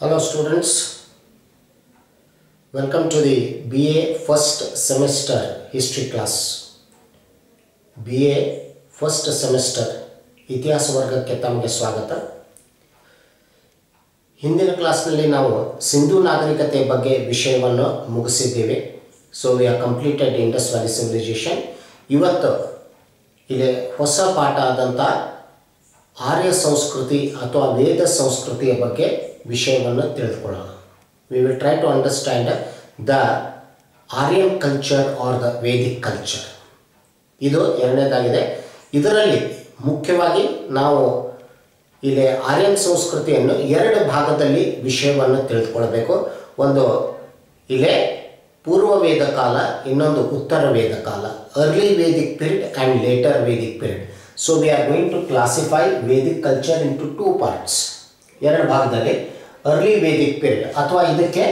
Hello students, welcome to the BA first semester history class. BA first semester ಇತಿಹಾಸ ವರ್ಗಕ್ಕೆ ತಮಗೆ ಸ್ವಾಗತ. ಹಿಂದಿನ ಕ್ಲಾಸ್ನಲ್ಲಿ ನಾವು ಸಿಂಧು ನಾಗರಿಕತೆ ಬಗ್ಗೆ ವಿಷಯವನ್ನು ಮುಗಿಸಿದ್ದೇವೆ. So we are completed Indus valley civilisation ಇವತ್ತು ಇಲ್ಲಿ ಹೊಸ ಪಾಠ ಆದಂಥ ಆರ್ಯ ಸಂಸ್ಕೃತಿ ಅಥವಾ ವೇದ ಸಂಸ್ಕೃತಿಯ ಬಗ್ಗೆ ವಿಷಯವನ್ನು ತಿಳಿದುಕೊಳ್ಳೋಣ. We will try to understand the Aryan culture or the Vedic culture ಇದು ಎರಡನೇದಾಗಿದೆ. ಇದರಲ್ಲಿ ಮುಖ್ಯವಾಗಿ ನಾವು ಇಲ್ಲಿ ಆರ್ಯನ್ ಸಂಸ್ಕೃತಿಯನ್ನು ಎರಡು ಭಾಗದಲ್ಲಿ ವಿಷಯವನ್ನು ತಿಳಿದುಕೊಳ್ಬೇಕು ಒಂದು ಇಲ್ಲಿ ಪೂರ್ವ ವೇದ ಕಾಲ, ಇನ್ನೊಂದು ಉತ್ತರ ವೇದ ಕಾಲ early Vedic period and later Vedic period so we are going to classify Vedic culture into two parts ಎರಡು ಭಾಗದಲ್ಲಿ ಅರ್ಲಿ ವೇದಿಕ್ ಪೀರಿಯಡ್ ಅಥವಾ ಇದಕ್ಕೆ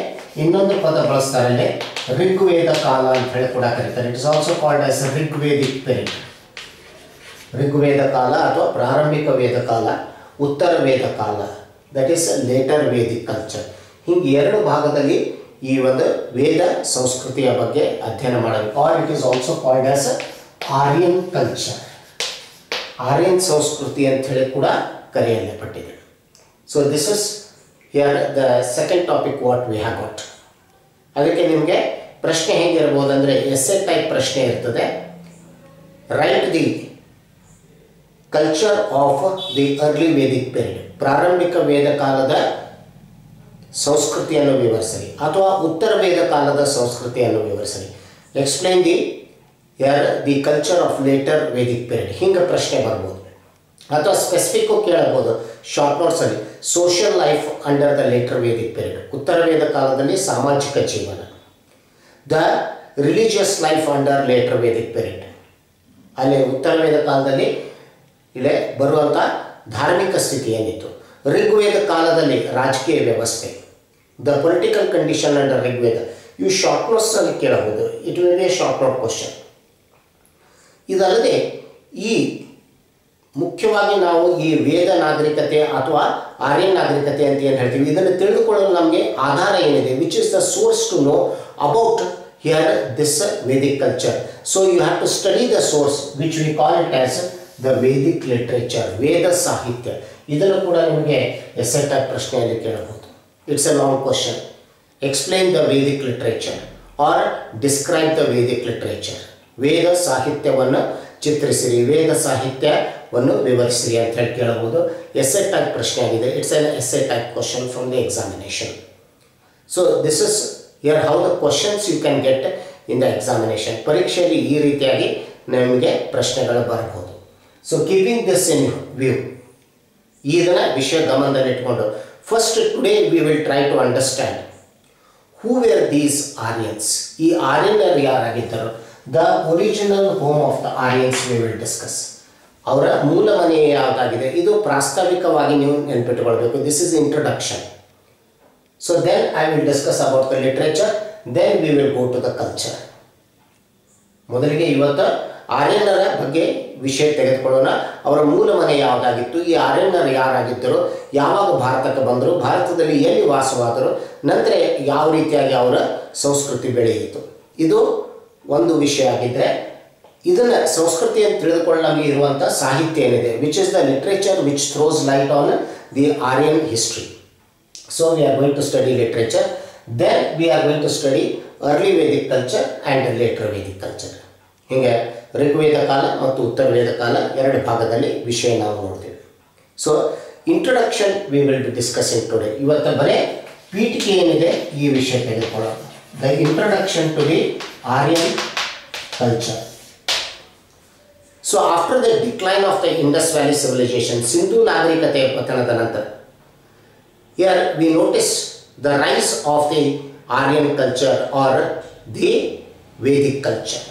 ಇನ್ನೊಂದು ಪದ ಬಳಸ್ತಾರೆ ಅಲ್ಲಿ ಋಗ್ವೇದ ಕಾಲ ಅಂತ ಹೇಳಿ ಕೂಡ ಕರೀತಾರೆ. It is also called as Rigvedic period Rigveda ಕಾಲ ಅಥವಾ ಪ್ರಾರಂಭಿಕ ವೇದ ಕಾಲ, ಉತ್ತರ ವೇದ ಕಾಲ that is later Vedic culture ಹಿಂಗೆ ಎರಡು ಭಾಗದಲ್ಲಿ ಈ ಒಂದು ವೇದ ಸಂಸ್ಕೃತಿಯ ಬಗ್ಗೆ ಅಧ್ಯಯನ ಮಾಡಬೇಕು. Or it is also called as Aryan culture Aryan ಸಂಸ್ಕೃತಿ ಅಂತ ಹೇಳಿ ಕೂಡ ಕರೆಯಲ್ಪಟ್ಟಿದೆ. So this is here the second topic what we have got ಅದಕ್ಕೆ ನಿಮಗೆ ಪ್ರಶ್ನೆ ಹೇಗಿರ್ಬೋದು ಅಂದರೆ ಎಸ್ ಎ ಟೈಪ್ ಪ್ರಶ್ನೆ ಇರ್ತದೆ. Write the culture of the early Vedic period ಪ್ರಾರಂಭಿಕ ವೇದ ಕಾಲದ ಸಂಸ್ಕೃತಿಯನ್ನು ವಿವರಿಸಲಿ ಅಥವಾ ಉತ್ತರ ವೇದ ಕಾಲದ ಸಂಸ್ಕೃತಿಯನ್ನು ವಿವರಿಸಲಿ. Explain the year the culture of later Vedic period ಹಿಂಗೆ ಪ್ರಶ್ನೆ ಬರ್ಬೋದು. ಅಥವಾ ಸ್ಪೆಸಿಫಿಕ್ಕು ಕೇಳಬಹುದು. Short ನೋಟ್ಸಲ್ಲಿ social life under the later Vedic period ಉತ್ತರ ವೇದ ಕಾಲದಲ್ಲಿ ಸಾಮಾಜಿಕ ಜೀವನ the religious life under later Vedic period ಅಲ್ಲಿ ಉತ್ತರ ವೇದ ಕಾಲದಲ್ಲಿ ಇಲ್ಲೇ ಬರುವಂಥ ಧಾರ್ಮಿಕ ಸ್ಥಿತಿ ಏನಿತ್ತು ಋಗ್ವೇದ ಕಾಲದಲ್ಲಿ ರಾಜಕೀಯ ವ್ಯವಸ್ಥೆ the political condition under Rigveda ಇವು ಶಾರ್ಟ್ ನೋಟ್ಸಲ್ಲಿ ಕೇಳಬಹುದು. It will a short note question ಇದಲ್ಲದೆ ಈ ಮುಖ್ಯವಾಗಿ ನಾವು ಈ ವೇದ ನಾಗರಿಕತೆ ಅಥವಾ ಆರ್ಯ ನಾಗರಿಕತೆ ಅಂತ ಏನು ಹೇಳ್ತೀವಿ, ಇದನ್ನು ತಿಳಿದುಕೊಳ್ಳಲು ನಮಗೆ ಆಧಾರ ಏನಿದೆ which is the source to know about here this Vedic culture so you have to study the source which we call it as the Vedic literature ವೇದ ಸಾಹಿತ್ಯ ಇದನ್ನು ಕೂಡ ನಿಮಗೆ ಎಸ್ ಆಗಿ ಪ್ರಶ್ನೆಯಲ್ಲಿ ಕೇಳಬಹುದು. It's a long question explain the Vedic literature or describe the Vedic literature ವೇದ ಸಾಹಿತ್ಯವನ್ನು ಚಿತ್ರಿಸಿರಿ. ವೇದ ಸಾಹಿತ್ಯವನ್ನು ವಿವರಿಸ್ರಿ ಅಂತ ಹೇಳಿ ಕೇಳಬಹುದು. ಎಸ್ ಎ ಟೈಪ್ ಪ್ರಶ್ನೆ ಆಗಿದೆ. It's an essay type question from the examination so this is here how the questions you can get in the examination ಪರೀಕ್ಷೆಯಲ್ಲಿ ಈ ರೀತಿಯಾಗಿ ನಮಗೆ ಪ್ರಶ್ನೆಗಳು ಬರಬಹುದು. So keeping this in view ಇದನ್ನು ವಿಷಯ ಗಮನದಲ್ಲಿಟ್ಕೊಂಡು first today we will try to understand who were these Aryans ಈ ಆರ್ಯನರು ಯಾರಾಗಿದ್ದರು? The original home of the Aryans we will discuss ಅವರ ಮೂಲ ಮನೆ ಯಾವುದಾಗಿದೆ ಇದು ಪ್ರಾಸ್ತಾವಿಕವಾಗಿ ನೀವು ನೆನಪಿಟ್ಟುಕೊಳ್ಬೇಕು. This is introduction so then I will discuss about the literature then we will go to the culture ಮೊದಲಿಗೆ ಇವತ್ತು ಆರ್ಯನರ ಬಗ್ಗೆ ವಿಷಯ ತೆಗೆದುಕೊಳ್ಳೋಣ. ಅವರ ಮೂಲ ಮನೆ ಯಾವುದಾಗಿತ್ತು, ಈ ಆರ್ಯನರು ಯಾರಾಗಿದ್ದರು, ಯಾವಾಗ ಭಾರತಕ್ಕೆ ಬಂದರು, ಭಾರತದಲ್ಲಿ ಎಲ್ಲಿ ವಾಸವಾದರು, ನಂತರ ಯಾವ ರೀತಿಯಾಗಿ ಅವರ ಸಂಸ್ಕೃತಿ ಬೆಳೆಯಿತು. ಇದು ಒಂದು ವಿಷಯ ಆಗಿದ್ದರೆ ಇದನ್ನು ಸಂಸ್ಕೃತಿಯನ್ನು ತಿಳಿದುಕೊಳ್ಳಲು ಇರುವಂಥ ಸಾಹಿತ್ಯ ಏನಿದೆ which is the literature which throws light on the Aryan history so we are going to study literature then we are going to study early Vedic culture and later Vedic culture ಹೀಗೆ ಋಗ್ವೇದ ಕಾಲ ಮತ್ತು ಉತ್ತರ ವೇದ ಕಾಲ ಎರಡು ಭಾಗದಲ್ಲಿ ವಿಷಯ ನಾವು ನೋಡ್ತೀವಿ. So introduction we will be discussing today ಇವತ್ತು ಬರೀ ಪೀಠಿಕೆ ಏನಿದೆ ಈ ವಿಷಯ ತೆಗೆದುಕೊಳ್ಳೋಣ. The introduction to the Aryan culture so after the decline of the Indus valley civilisation Sindhu ನಾಗರಿಕತೆಯ ಪತನದ ನಂತರ Here, we notice the rise of the Aryan culture or the Vedic culture.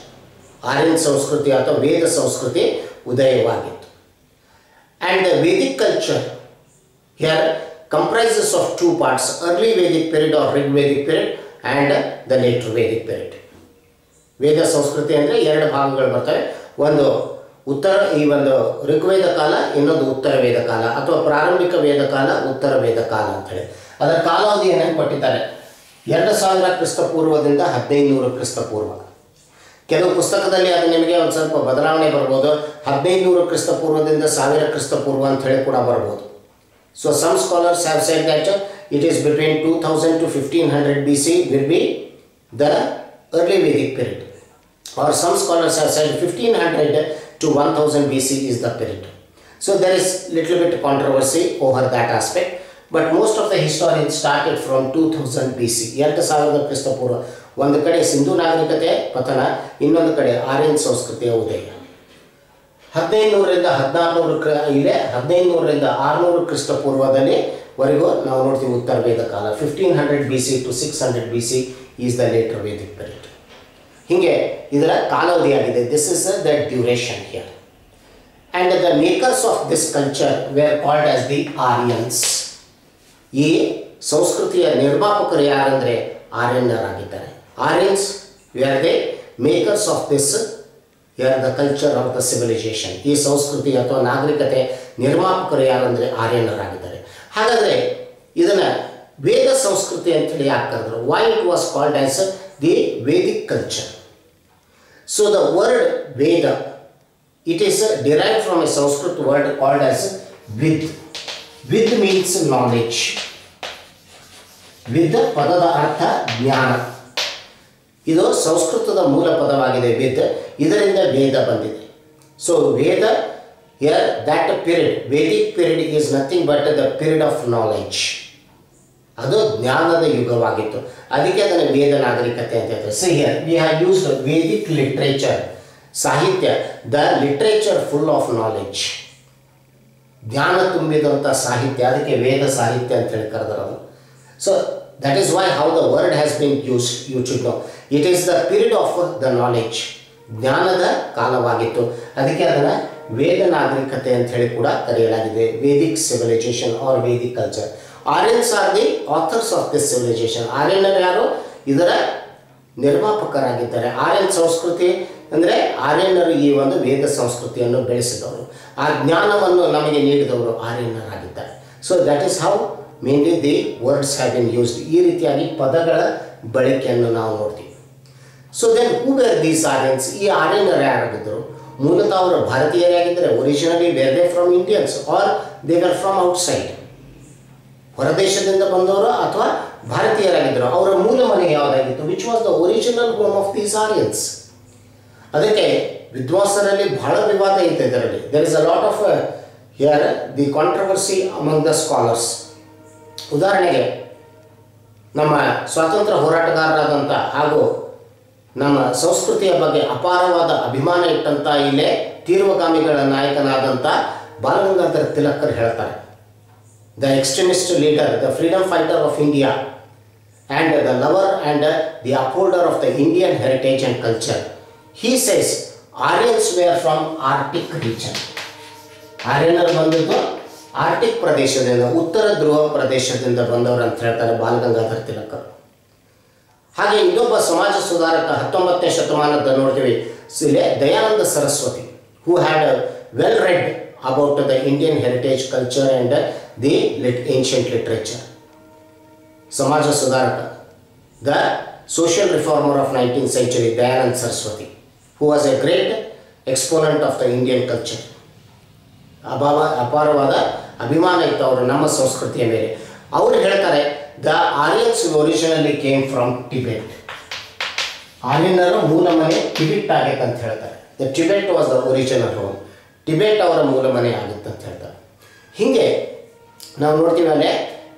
Aryan ಸಂಸ್ಕೃತಿ ಅಥವಾ ವೇದ ಸಂಸ್ಕೃತಿ ಉದಯವಾಗಿತ್ತು and the Vedic culture here comprises of two parts early Vedic period or Rig Vedic period and the later Vedic period ವೇದ ಸಂಸ್ಕೃತಿ ಅಂದರೆ ಎರಡು ಭಾಗಗಳು ಬರ್ತವೆ. ಒಂದು ಉತ್ತರ ಈ ಒಂದು ಋಗ್ವೇದ ಕಾಲ, ಇನ್ನೊಂದು ಉತ್ತರ ವೇದ ಕಾಲ, ಅಥವಾ ಪ್ರಾರಂಭಿಕ ವೇದ ಕಾಲ, ಉತ್ತರ ವೇದ ಕಾಲ ಅಂತೇಳಿ. ಅದರ ಕಾಲಾವಧಿಯನ್ನು ಕೊಟ್ಟಿದ್ದಾರೆ? ಎರಡು ಸಾವಿರ ಕ್ರಿಸ್ತಪೂರ್ವದಿಂದ ಹದಿನೈದು ನೂರು ಕ್ರಿಸ್ತಪೂರ್ವ ಕೆಲವು ಪುಸ್ತಕದಲ್ಲಿ ಅದು ನಿಮಗೆ ಒಂದು ಸ್ವಲ್ಪ ಬದಲಾವಣೆ ಬರ್ಬೋದು. ಹದಿನೈದು ನೂರು ಕ್ರಿಸ್ತಪೂರ್ವದಿಂದ ಸಾವಿರ ಕ್ರಿಸ್ತಪೂರ್ವ ಅಂತ ಹೇಳಿ ಕೂಡ ಬರ್ಬೋದು. So some scholars have said that it is between two thousand to fifteen hundred B C will be the early Vedic period. Or some scholars have said 1500 to 1000 BC is the period. So, there is little bit controversy over that aspect. But most of the historians started from 2000 BC. ಎರಡು ಸಾವಿರದ ಕ್ರಿಸ್ತಪೂರ್ವ, ಒಂದು ಕಡೆ ಸಿಂಧು ನಾಗರಿಕತೆ, ಪತನ, ಇನ್ನೊಂದು ಕಡೆ ಆರ್ಯನ್ ಸಂಸ್ಕೃತಿಯ ಉದಯ ಹದಿನೈದು ನೂರರಿಂದ ಹದಿನಾರುನೂರು ಕ್ರ ಇದೆ ಹದಿನೈದು ನೂರರಿಂದ ಆರುನೂರು ಕ್ರಿಸ್ತಪೂರ್ವದಲ್ಲಿ ವರೆಗೂ ನಾವು ನೋಡ್ತೀವಿ ಉತ್ತರ ವೇದ ಕಾಲ fifteen hundred B C to six hundred B C is the later Vedic period ಹೀಗೆ ಇದರ ಕಾಲಾವಧಿಯಾಗಿದೆ this is the duration here and the makers of this culture were called as the Aryans ಈ ಸಂಸ್ಕೃತಿಯ ನಿರ್ಮಾಪಕರು ಯಾರಂದರೆ ಆರ್ಯನ್ನರಾಗಿದ್ದಾರೆ Aryans were they makers of this were the culture of the civilisation ಈ ಸಂಸ್ಕೃತಿ ಅಥವಾ ನಾಗರಿಕತೆ ನಿರ್ಮಾಪಕರು ಯಾರಂದರೆ ಆರ್ಯನ್ನರಾಗಿದ್ದಾರೆ ಹಾಗಾದರೆ ಇದನ್ನು ವೇದ ಸಂಸ್ಕೃತಿ ಅಂತೇಳಿ ಯಾಕೆ ಕರೆದ್ರು? Why it was called as the Vedic culture so the word Veda it is derived from a Sanskrit word called as vid. Vid means knowledge. ವಿದ್ ಪದದ ಅರ್ಥ ಜ್ಞಾನ. ಇದು ಸಂಸ್ಕೃತದ ಮೂಲ ಪದವಾಗಿದೆ ವಿದ್ ಇದರಿಂದ ವೇದ ಬಂದಿದೆ. So Veda here that period Vedic period is nothing but the period of knowledge ಅದು ಜ್ಞಾನದ ಯುಗವಾಗಿತ್ತು. ಅದಕ್ಕೆ ಅದನ್ನು ವೇದ ನಾಗರಿಕತೆ ಅಂತ ಹೇಳ್ತಾರೆ. See here we have use Vedic literature ಸಾಹಿತ್ಯ the literature full of knowledge ಜ್ಞಾನ ತುಂಬಿದಂಥ ಸಾಹಿತ್ಯ, ಅದಕ್ಕೆ ವೇದ ಸಾಹಿತ್ಯ ಅಂತ ಹೇಳಿ ಕರೆದ್ರು so that is why how the word has been use you should know it is the period of the knowledge ಜ್ಞಾನದ ಕಾಲವಾಗಿತ್ತು. ಅದಕ್ಕೆ ಅದನ್ನು ವೇದ ನಾಗರಿಕತೆ ಅಂತ ಹೇಳಿ ಕೂಡ ಕರೆಯಲಾಗಿದೆ. Vedic civilisation or Vedic culture Aryans are the authors of this civilisation ಆರ್ಯನರು ಯಾರು? ಇದರ ನಿರ್ಮಾಪಕರಾಗಿದ್ದಾರೆ. ಆರ್ಯನ್ ಸಂಸ್ಕೃತಿ ಅಂದರೆ ಆರ್ಯನರು ಈ ಒಂದು ವೇದ ಸಂಸ್ಕೃತಿಯನ್ನು ಬೆಳೆಸಿದವರು. ಆ ಜ್ಞಾನವನ್ನು ನಮಗೆ ನೀಡಿದವರು ಆರ್ಯನರಾಗಿದ್ದಾರೆ so that is how mainly the words have been used ಈ ರೀತಿಯಾಗಿ ಪದಗಳ ಬಳಕೆಯನ್ನು ನಾವು ನೋಡ್ತೀವಿ. So then who were these Aryans ಈ ಆರ್ಯನರು ಯಾರಾಗಿದ್ದರು? ಮೂಲತಃ ಅವರು ಭಾರತೀಯರೇ ಆಗಿದ್ದರೆ originally were they from Indians or they were from outside ಹೊರದೇಶದಿಂದ ಬಂದವರು ಅಥವಾ ಭಾರತೀಯರಾಗಿದ್ದರು. ಅವರ ಮೂಲ ಮನೆ ಯಾವುದಾಗಿತ್ತು? Which was the original home of these Aryans ಅದಕ್ಕೆ ವಿದ್ವಾಂಸರಲ್ಲಿ ಬಹಳ ವಿವಾದ ಇತ್ತು ಇದರಲ್ಲಿ. There is a lot of here the controversy among the scholars ಉದಾಹರಣೆಗೆ, ನಮ್ಮ ಸ್ವಾತಂತ್ರ್ಯ ಹೋರಾಟಗಾರರಾದಂಥ ಹಾಗೂ ನಮ್ಮ ಸಂಸ್ಕೃತಿಯ ಬಗ್ಗೆ ಅಪಾರವಾದ ಅಭಿಮಾನ ಇಟ್ಟಂಥ ಇಲ್ಲೇ ತೀರ್ವಗಾಮಿಗಳ ನಾಯಕನಾದಂಥ ಬಾಲಗಂಗಾಧರ ತಿಲಕರ್ ಹೇಳ್ತಾರೆ. The extremist leader the freedom fighter of India and the lover and the upholder of the Indian heritage and culture he says Aryans were from Arctic region ಆರ್ಯನರು ಬಂದದ್ದು ಆರ್ಟಿಕ್ ಪ್ರದೇಶದಿಂದ, ಉತ್ತರ ಧ್ರುವ ಪ್ರದೇಶದಿಂದ ಬಂದವರು ಅಂತ ಹೇಳ್ತಾರೆ ಬಾಲಗಂಗಾಧರ ತಿಲಕರು ಹಾಗೆ ಇನ್ನೊಬ್ಬ ಸಮಾಜ ಸುಧಾರಕ ಹತ್ತೊಂಬತ್ತನೇ ಶತಮಾನದ ನೋಡ್ತೀವಿ ಸಿಲೆ Dayananda Saraswati who had well read heritage culture and the lit ancient literature ಸಮಾಜ ಸುಧಾರಕ the social reformer of nineteen century Dayanand Saraswati who was a great exponent of the Indian culture ಅಭಾವ ಅಪಾರವಾದ ಅಭಿಮಾನ ಇತ್ತು ಅವರು, ನಮ್ಮ ಸಂಸ್ಕೃತಿಯ ಮೇಲೆ. ಅವರು ಹೇಳ್ತಾರೆ the Aryans originally came from Tibet ಆರ್ಯನರ ಮೂಲ ಮನೆ ಟಿಬಿಟ್ ಆಗೈತೆ ಅಂತ ಹೇಳ್ತಾರೆ. The Tibet was the original home Tibet ಅವರ ಮೂಲ ಮನೆ ಆಗಿತ್ತು ಅಂತ ಹೇಳ್ತಾರೆ. ಹೀಗೆ ನಾವು ನೋಡ್ತೀವಿ ಅಲ್ಲೇ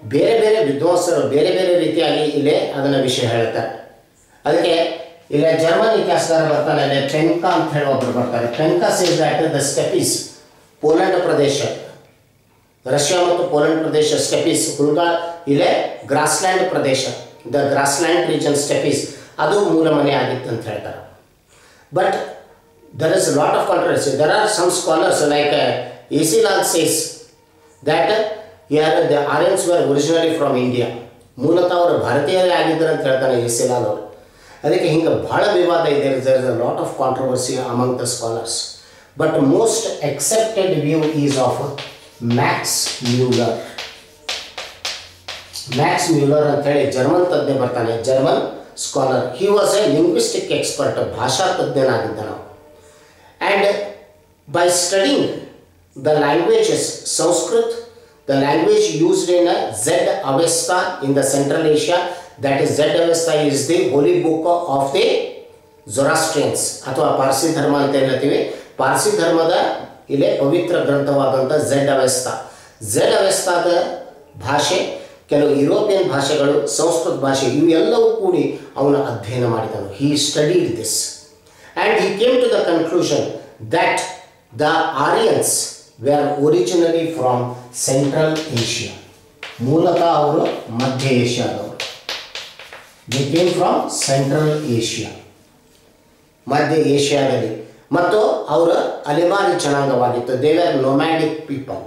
ಬೇರೆ ಬೇರೆ ವಿದ್ವಾಂಸರು ಬೇರೆ ಬೇರೆ ರೀತಿಯಾಗಿ ಇಲ್ಲೇ ಅದನ್ನು ವಿಷಯ ಹೇಳ್ತಾರೆ. ಅದಕ್ಕೆ ಇಲ್ಲೇ ಜರ್ಮನ್ ಇತಿಹಾಸಗಾರ ಬರ್ತಾನೆ ಅಲ್ಲೇ ಟ್ರೆಂಕಾ ಅಂತ ಹೇಳಿ ಒಬ್ಬರು ಬರ್ತಾರೆ. Trenka says that the steppes Poland Pradesh. Russia ಮತ್ತು ಪೋಲೆಂಡ್ ಪ್ರದೇಶ ಸ್ಟೆಪೀಸ್ ಹುಲ್ಗಾ ಇಲ್ಲೇ grassland Pradesh. The grassland region steppes ಅದು ಮೂಲ ಮನೆ ಆಗಿತ್ತು ಅಂತ ಹೇಳ್ತಾರೆ. But there is lot of controversy there are some scholars like A C Lal says that year the Aryans were originally from India ಮೂಲತಃ ಅವರು ಭಾರತೀಯರೇ ಆಗಿದ್ದಾರೆ ಅಂತ ಹೇಳ್ತಾನೆ ಎ ಸಿ ಲಾಲ್ ಅವರು. ಅದಕ್ಕೆ ಹಿಂಗೆ ಭಾಳ ವಿವಾದ ಇದೆ. There is a lot of controversy among the scholars but most accepted view is of Max Muller Max Muller ಅಂತ ಹೇಳಿ ಜರ್ಮನ್ ತಜ್ಞ ಬರ್ತಾನೆ. German scholar he was a linguistic expert ಭಾಷಾ ತಜ್ಞನಾಗಿದ್ದ ನಾವು and by studying the languages Sanskrit the language used in Zend Avesta in the Central Asia that is Zend Avesta is the holy book of the Zoroastrians ಅಥವಾ ಪಾರ್ಸಿ ಧರ್ಮ ಅಂತ ಹೇಳ್ತೀವಿ. ಪಾರ್ಸಿ ಧರ್ಮದ ಇಲ್ಲೇ ಪವಿತ್ರ ಗ್ರಂಥವಾದಂಥ Z ಅವಸ್ಥಾ Z ಅವಸ್ಥಾದ ಭಾಷೆ, ಕೆಲವು ಯುರೋಪಿಯನ್ ಭಾಷೆಗಳು ಸಂಸ್ಕೃತ ಭಾಷೆ, ಇವೆಲ್ಲವೂ ಕೂಡಿ ಅವನ ಅಧ್ಯಯನ ಮಾಡಿದನು. He studied this and he came to the conclusion that the Aryans were originally from central Asia ಮೂಲತಃ ಅವರು ಮಧ್ಯ ಏಷ್ಯಾದವರು. The came from central Asia ಮಧ್ಯ ಏಷ್ಯಾದಲ್ಲಿ. ಮತ್ತು ಅವರ ಅಲೆಮಾರಿ ಜನಾಂಗವಾಗಿತ್ತು. They are nomadic people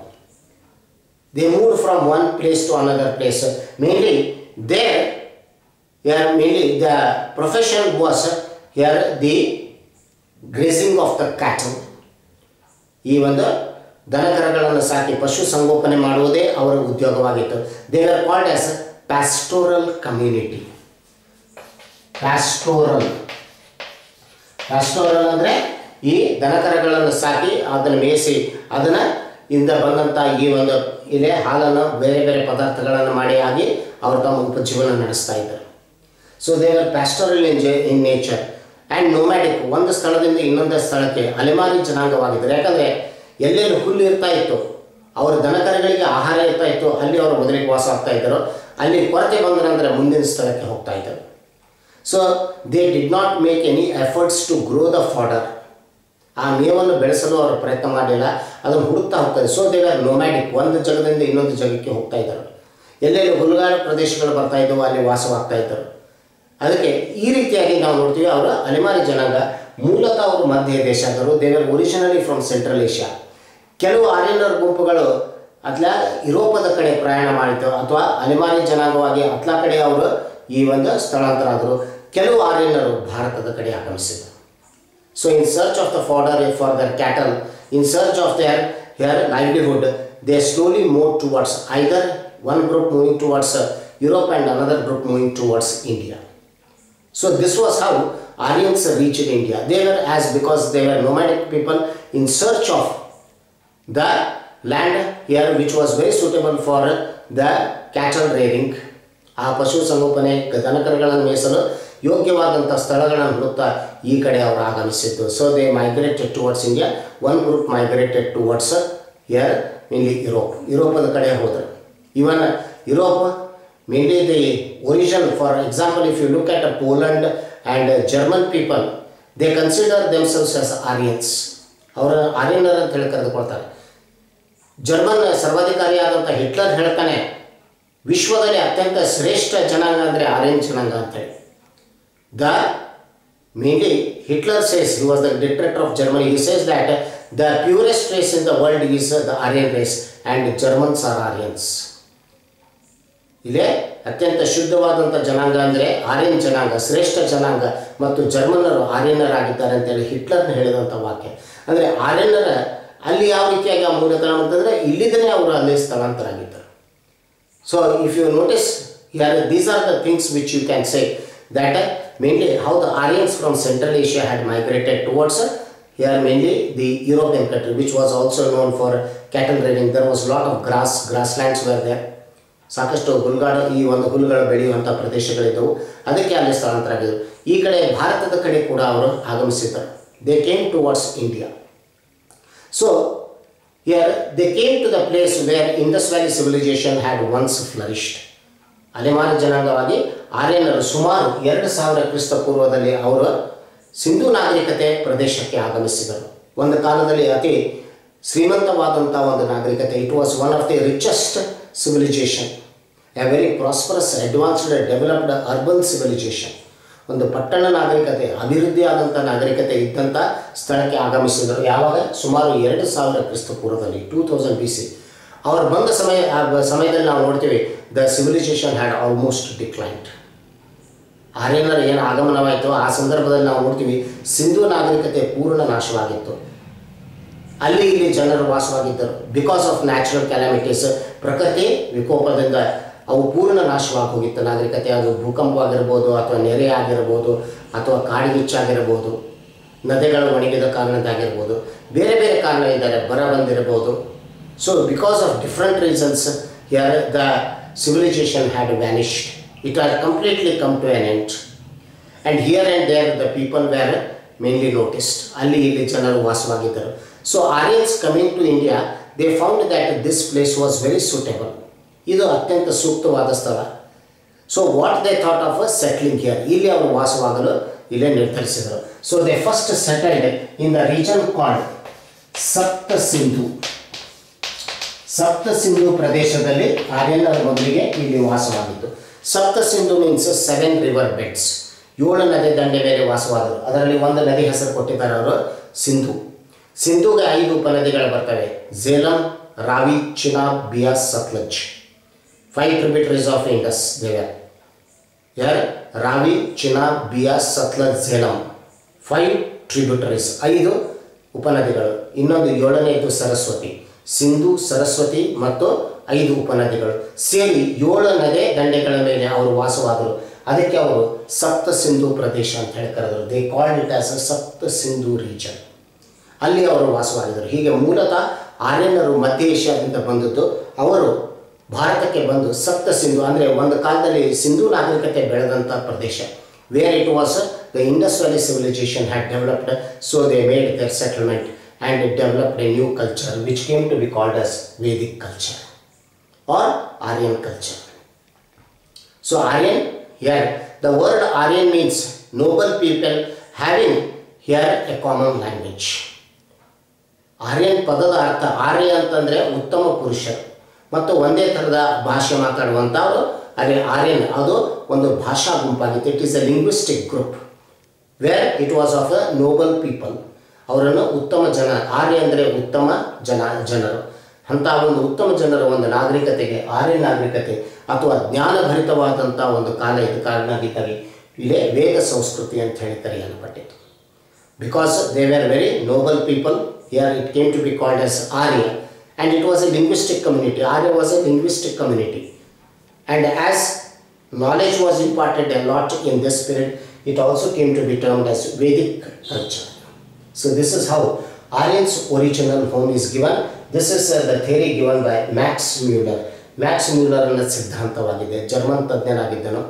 they move from one place to another place mainly their ಯಾರ್ mainly the profession was ಯಾರ್ the grazing of the cattle ಈ ಒಂದು ದನಕರಗಳನ್ನು ಸಾಕಿ ಪಶು ಸಂಗೋಪನೆ ಮಾಡುವುದೇ ಅವರ ಉದ್ಯೋಗವಾಗಿತ್ತು. They are called as pastoral community pastoral pastoral ಅಂದರೆ ಈ ದನಕರಗಳನ್ನು ಸಾಕಿ ಅದನ್ನು ಮೇಯಿಸಿ ಅದನ್ನು ಇಂದ ಬಂದಂಥ ಈ ಒಂದು ಇಲ್ಲೇ ಹಾಲನ್ನು ಬೇರೆ ಬೇರೆ ಪದಾರ್ಥಗಳನ್ನು ಮಾಡಿ ಆಗಿ ಅವರು ತಮ್ಮ ಉಪಜೀವನ ನಡೆಸ್ತಾ ಇದ್ದರು. So they are pastoral in nature and nomadic ಒಂದು ಸ್ಥಳದಿಂದ ಇನ್ನೊಂದು ಸ್ಥಳಕ್ಕೆ ಅಲೆಮಾರಿ ಜನಾಂಗವಾಗಿದ್ದರು. ಯಾಕಂದರೆ ಎಲ್ಲೆಲ್ಲಿ ಹುಲ್ಲು ಇರ್ತಾ ಇತ್ತು. ಅವರ ದನಕರಗಳಿಗೆ ಆಹಾರ ಇರ್ತಾ ಇತ್ತು. ಅಲ್ಲಿ ಅವರು ಮೊದಲಿಗೆ ವಾಸ ಆಗ್ತಾ ಇದ್ದರು. ಅಲ್ಲಿ ಕೊರತೆ ಬಂದ ನಂತರ ಮುಂದಿನ ಸ್ಥಳಕ್ಕೆ ಹೋಗ್ತಾ ಇದ್ದರು. So they did not make any efforts to grow the fodder ಆ ಮೇವನ್ನು ಬೆಳೆಸಲು ಅವರು ಪ್ರಯತ್ನ ಮಾಡಲಿಲ್ಲ. ಅದನ್ನು ಹುಡುಕ್ತಾ ಹೋಗ್ತಾರೆ. ಸೊ ದೇ ಆರ್ ನೊಮ್ಯಾಟಿಕ್ ಒಂದು ಜಾಗದಿಂದ ಇನ್ನೊಂದು ಜಾಗಕ್ಕೆ ಹೋಗ್ತಾ ಇದ್ದರು. ಎಲ್ಲೆಲ್ಲಿ ಹುಲ್ಗಾಡು ಪ್ರದೇಶಗಳು ಬರ್ತಾ ಇದ್ದವು ಅಲ್ಲಿ ವಾಸವಾಗ್ತಾ ಇದ್ದರು. ಅದಕ್ಕೆ ಈ ರೀತಿಯಾಗಿ ನಾವು ನೋಡ್ತೀವಿ ಅವರ ಅಲೆಮಾರಿ ಜನಾಂಗ, ಮೂಲತಃ ಅವರು ಮಧ್ಯ ದೇಶದವರು ದೇವರ್ ಒರಿಜಿನಲಿ ಫ್ರಮ್ ಸೆಂಟ್ರಲ್ ಏಷ್ಯಾ ಕೆಲವು ಆರ್ಯನರ್ ಗುಂಪುಗಳು ಅಥವಾ ಯುರೋಪದ ಕಡೆ ಪ್ರಯಾಣ ಮಾಡಿತು, ಅಥವಾ ಅಲೆಮಾರಿ ಜನಾಂಗವಾಗಿ ಅತ್ಲಾ ಕಡೆ ಅವರು ಈ ಒಂದು ಸ್ಥಳಾಂತರ ಆದರು. ಕೆಲವು ಆರ್ಯನರು ಭಾರತದ ಕಡೆ ಆಗಮಿಸಿದರು. So in search of the fodder for their cattle in search of their here livelihood they slowly move towards either one group moving towards Europe and another group moving towards India So this was how Aryans reached India. They were as because they were nomadic people in search of the land here which was very suitable for the cattle rearing. ಆ ಪಶು ಸಂಗೋಪನೆ ದನಕರುಗಳನ್ನು ಮೇಯಿಸಲು ಯೋಗ್ಯವಾದಂಥ ಸ್ಥಳಗಳನ್ನು ಹುಡುಕ್ತಾ ಈ ಕಡೆ ಅವರು ಆಗಮಿಸಿದ್ದು so they migrated towards India one group migrated towards ಯರ್ ಇಲ್ಲಿ ಯುರೋಪ್ ಯುರೋಪದ ಕಡೆ ಹೋದರು even Europe mainly the origin for example if you look at uh, poland and uh, german people they consider themselves as aryans. ಅವರ ಆರ್ಯನರ್ ಅಂತ ಹೇಳಿ ಕರೆದುಕೊಳ್ತಾರೆ German ಸರ್ವಾಧಿಕಾರಿಯಾದಂಥ Hitler ಹೇಳ್ತಾನೆ ವಿಶ್ವದಲ್ಲಿ ಅತ್ಯಂತ ಶ್ರೇಷ್ಠ ಜನಾಂಗ ಅಂದರೆ ಆರ್ಯನ್ ಜನಾಂಗ ಅಂತೇಳಿ the mainly Hitler says he was the dictator of Germany he says that the purest race in the world is the Aryan race and Germans are Aryans ಇಲ್ಲೇ ಅತ್ಯಂತ ಶುದ್ಧವಾದಂಥ ಜನಾಂಗ ಅಂದರೆ ಆರ್ಯನ್ ಜನಾಂಗ ಶ್ರೇಷ್ಠ ಜನಾಂಗ ಮತ್ತು ಜರ್ಮನ್ನರು ಆರ್ಯನರಾಗಿದ್ದಾರೆ ಅಂತೇಳಿ ಹಿಟ್ಲರ್ನ ಹೇಳಿದಂಥ ವಾಕ್ಯ. ಅಂದರೆ ಆರ್ಯನರ ಅಲ್ಲಿ ಯಾವ ರೀತಿಯಾಗಿ ಆ ಮೂಲತನ ಅಂತಂದರೆ ಇಲ್ಲಿದ್ದನೇ ಅವರು ಅಲ್ಲಿ ಸ್ಥಳಾಂತರ ಆಗಿದ್ದರು ಸೊ ಇಫ್ ಯು ನೋಟಿಸ್ ಯಾರ್ these are the things which you can say that mainly how the Aryans from central Asia had migrated towards here mainly the European country which was also known for cattle there There was lot of grass, grasslands were there. ಸಾಕಷ್ಟು ಹುಲ್ಗಾಡು ಈ ಒಂದು ಹುಲ್ಲುಗಳು ಬೆಳೆಯುವಂಥ ಪ್ರದೇಶಗಳಿದ್ದವು. ಅದಕ್ಕೆ ಅಲ್ಲಿ ಸ್ಥಳಾಂತರ ಆಗಿದ್ದರು. ಈ ಕಡೆ ಭಾರತದ ಕಡೆ ಕೂಡ ಅವರು ಆಗಮಿಸಿದ್ದರು. They came towards India so here they came to the place where Indus valley civilization had once flourished ಅಲೆಮಾರಿ ಜನಾಂಗವಾಗಿ ಆರ್ಯನರು ಸುಮಾರು ಎರಡು ಸಾವಿರ ಕ್ರಿಸ್ತ ಪೂರ್ವದಲ್ಲಿ ಅವರು ಸಿಂಧು ನಾಗರಿಕತೆ ಪ್ರದೇಶಕ್ಕೆ ಆಗಮಿಸಿದರು. ಒಂದು ಕಾಲದಲ್ಲಿ ಅತಿ ಶ್ರೀಮಂತವಾದಂಥ ಒಂದು ನಾಗರಿಕತೆ. It was one of the richest civilization a very prosperous advanced developed urban civilization ಒಂದು ಪಟ್ಟಣ ನಾಗರಿಕತೆ ಅಭಿವೃದ್ಧಿ ಆದಂಥ ನಾಗರಿಕತೆ ಇದ್ದಂಥ ಸ್ಥಳಕ್ಕೆ ಆಗಮಿಸಿದರು. ಯಾವಾಗ? ಸುಮಾರು ಎರಡು ಸಾವಿರ ಕ್ರಿಸ್ತ ಪೂರ್ವದಲ್ಲಿ ಟೂ ತೌಸಂಡ್ ಬಿ ಸಿ ಅವ್ರು ಬಂದ ಸಮಯ ಸಮಯದಲ್ಲಿ ನಾವು ನೋಡ್ತೀವಿ the civilization had almost declined ಆರ್ಯನರ ಏನು ಆಗಮನವಾಯಿತು, ಆ ಸಂದರ್ಭದಲ್ಲಿ ನಾವು ನೋಡ್ತೀವಿ, ಸಿಂಧು ನಾಗರಿಕತೆ ಪೂರ್ಣ ನಾಶವಾಗಿತ್ತು. ಅಲ್ಲಿ ಇಲ್ಲಿ ಜನರು ವಾಸವಾಗಿದ್ದರು. ಬಿಕಾಸ್ ಆಫ್ ನ್ಯಾಚುರಲ್ ಕ್ಯಾಲಮಿಟೀಸ್ ಪ್ರಕೃತಿ ವಿಕೋಪದಿಂದ ಅವು ಪೂರ್ಣ ನಾಶವಾಗಿ ಹೋಗಿತ್ತು ನಾಗರಿಕತೆ ಅದು ಭೂಕಂಪ ಆಗಿರ್ಬೋದು ಅಥವಾ ನೆರೆ ಆಗಿರ್ಬೋದು ಅಥವಾ ಕಾಡ್ಗಿಚ್ಚಾಗಿರ್ಬೋದು, ನದಿಗಳು ಒಣಗಿದ ಕಾರಣದ್ದಾಗಿರ್ಬೋದು, ಬೇರೆ ಬೇರೆ ಕಾರಣ ಇದ್ದಾರೆ ಬರ ಬಂದಿರಬಹುದು so because of different reasons your the civilization had vanished it are completely come to an end and here and there the people were mainly noticed ಅಲ್ಲಿ ಇಲ್ಲಿ ಜನರು ವಾಸವಾಗಿದ್ದರು. So Aryans coming to India they found that this place was very suitable ಇದು ಅತ್ಯಂತ ಸೂಕ್ತವಾದ ಸ್ಥಳ. So what they thought of settling here ಇಲ್ಲಿ ಅವರು ವಾಸವಾಗಲು ಇಲ್ಲೇ ನಿರ್ಧರಿಸಿದರು. So they first settled in the region called Sapta Sindhu Sapta Sindhu ಪ್ರದೇಶದಲ್ಲಿ ಆರ್ಯನರ ಮೊದಲಿಗೆ ಇಲ್ಲಿ ವಾಸವಾಗಿತ್ತು. Sapta Sindhu means seven river beds ಏಳು ನದಿ ದಂಡೆ ಮೇಲೆ ವಾಸವಾದರು ಅದರಲ್ಲಿ ಒಂದು ನದಿ ಹೆಸರು ಕೊಟ್ಟಿದ್ದಾರೆ ಅವರು ಸಿಂಧು. ಸಿಂಧುಗೆ ಐದು ಉಪನದಿಗಳು ಬರ್ತವೆ. Jhelum, Ravi, Chenab Beas Sutlej. Five tributaries of Indus they were ಯಾರು ರಾವಿ ಚಿನಾಬ್ ಬಿಯಾಸ್ ಸತ್ಲಜ್ ಝೇಲಂ ಫೈವ್ ಟ್ರಿಬ್ಯೂಟರೀಸ್ ಐದು ಉಪನದಿಗಳು, ಇನ್ನೊಂದು ಏಳನೆಯದು ಸರಸ್ವತಿ, ಸಿಂಧು, ಸರಸ್ವತಿ ಮತ್ತು ಐದು ಉಪನದಿಗಳು. ಸೇರಿ ಏಳು ನದಿ ದಂಡೆಗಳ ಮೇಲೆ ಅವರು ವಾಸವಾದರು. ಅದಕ್ಕೆ ಅವರು ಸಪ್ತ ಸಿಂಧು ಪ್ರದೇಶ ಅಂತ ಹೇಳಿ ಕರೆದರು. They called it as a Sapta Sindhu region ಅಲ್ಲಿ ಅವರು ವಾಸವಾಗಿದ್ದರು. ಹೀಗೆ ಮೂಲತಃ ಆರ್ಯನರು ಮಧ್ಯ ಏಷ್ಯಾದಿಂದ ಬಂದದ್ದು. ಅವರು ಭಾರತಕ್ಕೆ ಬಂದು ಸಪ್ತ ಸಿಂಧು ಅಂದರೆ ಒಂದು ಕಾಲದಲ್ಲಿ ಸಿಂಧು ನಾಗರಿಕತೆ ಬೆಳೆದಂಥ ಪ್ರದೇಶ. Where it was the Indus valley civilization had developed so they made their settlement and developed a new culture which came to be called as Vedic culture or Aryan culture So Aryan here, the word Aryan means noble people having here a common language. Aryan ಪದದ ಅರ್ಥ ಆರ್ಯ ಅಂತಂದರೆ ಉತ್ತಮ ಪುರುಷರು. ಮತ್ತು ಒಂದೇ ಥರದ ಭಾಷೆ ಮಾತಾಡುವಂಥವರು ಅದೇ ಆರ್ಯನ್. ಅದು ಒಂದು ಭಾಷಾ ಗುಂಪಾಗಿತ್ತು it is a linguistic group where it was of a noble people ಅವರನ್ನು ಉತ್ತಮ ಜನ ಆರ್ಯ ಅಂದರೆ ಉತ್ತಮ ಜನ ಜನರು. ಅಂಥ ಒಂದು ಉತ್ತಮ ಜನರ ಒಂದು ನಾಗರಿಕತೆಗೆ ಆರ್ಯ ನಾಗರಿಕತೆ ಅಥವಾ ಜ್ಞಾನಭರಿತವಾದಂಥ ಒಂದು ಕಾಲ ಇದು. ಕಾರಣಕ್ಕಾಗಿ ಇಲ್ಲೇ ವೇದ ಸಂಸ್ಕೃತಿ ಅಂತ ಹೇಳಿ ಕರೆಯಲ್ಪಟ್ಟಿತು because they were very noble people Here it came to be called as Arya, and it was a linguistic community. Arya was a linguistic community, and as knowledge was imparted a lot in this period, it also came to be termed as Vedic culture. So this is how Aryan's original home is given. This is uh, the theory given by Max Muller. Max ಮ್ಯೂಲರ್ನ ಸಿದ್ಧಾಂತವಾಗಿದೆ German ತಜ್ಞನಾಗಿದ್ದನು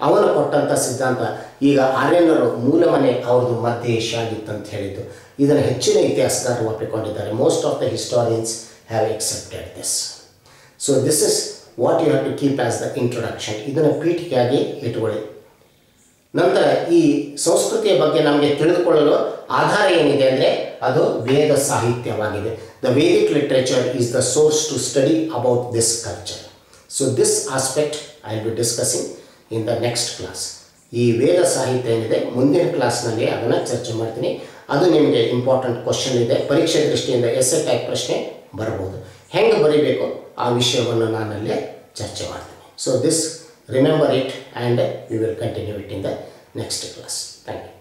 ಅವನು ಕೊಟ್ಟಂಥ ಸಿದ್ಧಾಂತ ಈಗ ಆರ್ಯನರು ಮೂಲ ಮನೆ ಅವ್ರದ್ದು ಮಧ್ಯ ಏಷ್ಯಾ ಆಗಿತ್ತು ಅಂತ ಹೇಳಿದ್ದು ಇದನ್ನು ಹೆಚ್ಚಿನ ಇತಿಹಾಸಗಾರರು ಒಪ್ಪಿಕೊಂಡಿದ್ದಾರೆ most of the historians have accepted this so this is what you have to keep as the introduction ಇದನ್ನು ಪೀಠಿಕೆಯಾಗಿ ಇಟ್ಕೊಳ್ಳಿ. ನಂತರ ಈ ಸಂಸ್ಕೃತಿಯ ಬಗ್ಗೆ ನಮಗೆ ತಿಳಿದುಕೊಳ್ಳಲು ಆಧಾರ ಏನಿದೆ ಅಂದರೆ ಅದು ವೇದ ಸಾಹಿತ್ಯವಾಗಿದೆ. The Vedic literature is the source to study about this culture so this aspect I will be discussing in the next class ಈ ವೇದ ಸಾಹಿತ್ಯ ಏನಿದೆ, ಮುಂದಿನ ಕ್ಲಾಸ್ನಲ್ಲಿ ಅದನ್ನು ಚರ್ಚೆ ಮಾಡ್ತೀನಿ. ಅದು ನಿಮಗೆ ಇಂಪಾರ್ಟೆಂಟ್ ಕ್ವಶನ್ ಇದೆ. ಪರೀಕ್ಷೆ ದೃಷ್ಟಿಯಿಂದ ಎಸ್ ಎ ಟೈಪ್ ಪ್ರಶ್ನೆ ಬರ್ಬೋದು. ಹೆಂಗೆ ಬರೀಬೇಕು? ಆ ವಿಷಯವನ್ನು ನಾನಲ್ಲೇ ಚರ್ಚೆ ಮಾಡ್ತೀನಿ. So this remember it and we will continue it in the next class thank you